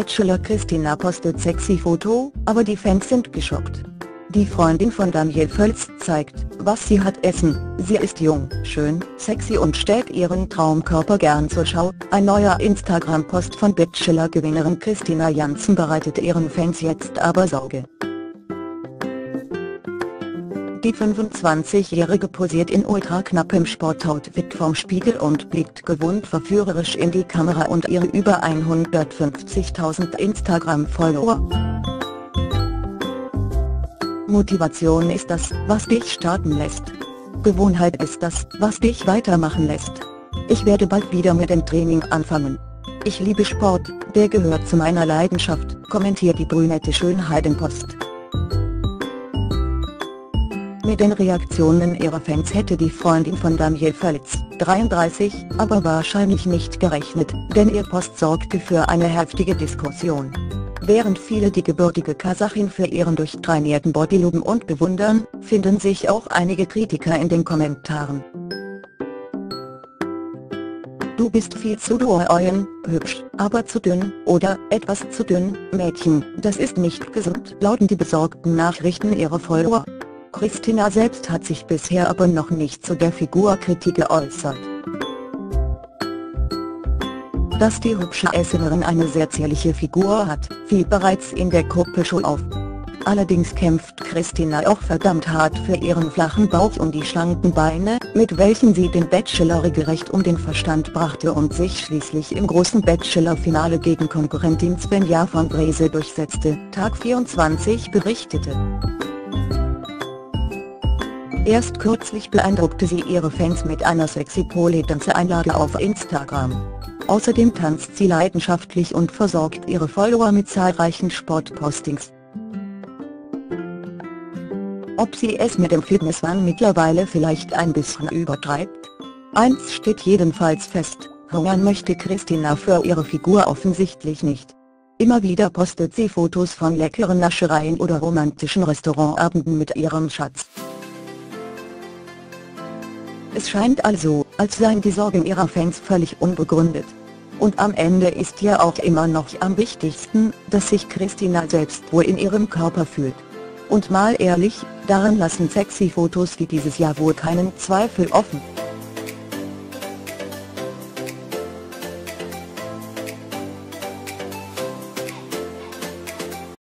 Bachelor Christina postet sexy Foto, aber die Fans sind geschockt. Die Freundin von Daniel Völz zeigt, was sie hat essen, sie ist jung, schön, sexy und stellt ihren Traumkörper gern zur Schau. Ein neuer Instagram-Post von Bachelor-Gewinnerin Christina Janssen bereitet ihren Fans jetzt aber Sorge. Die 25-Jährige posiert in ultraknappem Sportoutfit vorm Spiegel und blickt gewohnt verführerisch in die Kamera und ihre über 150.000 Instagram-Follower. Motivation ist das, was dich starten lässt. Gewohnheit ist das, was dich weitermachen lässt. Ich werde bald wieder mit dem Training anfangen. Ich liebe Sport, der gehört zu meiner Leidenschaft, kommentiert die brünette Schönheit im Post. Mit den Reaktionen ihrer Fans hätte die Freundin von Daniel Völz, 33, aber wahrscheinlich nicht gerechnet, denn ihr Post sorgte für eine heftige Diskussion. Während viele die gebürtige Kasachin für ihren durchtrainierten Body loben und bewundern, finden sich auch einige Kritiker in den Kommentaren. Du bist viel zu dünn, hübsch, aber zu dünn, oder, etwas zu dünn, Mädchen, das ist nicht gesund, lauten die besorgten Nachrichten ihrer Follower. Christina selbst hat sich bisher aber noch nicht zu der Figurkritik geäußert dass die hübsche Essenerin eine sehr zierliche Figur hat, fiel bereits in der Kuppelshow auf. Allerdings kämpft Christina auch verdammt hart für ihren flachen Bauch und die schlanken Beine, mit welchen sie den Bachelor regelrecht um den Verstand brachte und sich schließlich im großen Bachelor-Finale gegen Konkurrentin Svenja von Brese durchsetzte, Tag 24 berichtete. Erst kürzlich beeindruckte sie ihre Fans mit einer sexy Pole-Tanze-Einlage auf Instagram. Außerdem tanzt sie leidenschaftlich und versorgt ihre Follower mit zahlreichen Sportpostings. Ob sie es mit dem Fitnesswahn mittlerweile vielleicht ein bisschen übertreibt? Eins steht jedenfalls fest, hungern möchte Christina für ihre Figur offensichtlich nicht. Immer wieder postet sie Fotos von leckeren Naschereien oder romantischen Restaurantabenden mit ihrem Schatz. Es scheint also, als seien die Sorgen ihrer Fans völlig unbegründet. Und am Ende ist ja auch immer noch am wichtigsten, dass sich Christina selbst wohl in ihrem Körper fühlt. Und mal ehrlich, daran lassen sexy Fotos wie dieses Jahr wohl keinen Zweifel offen.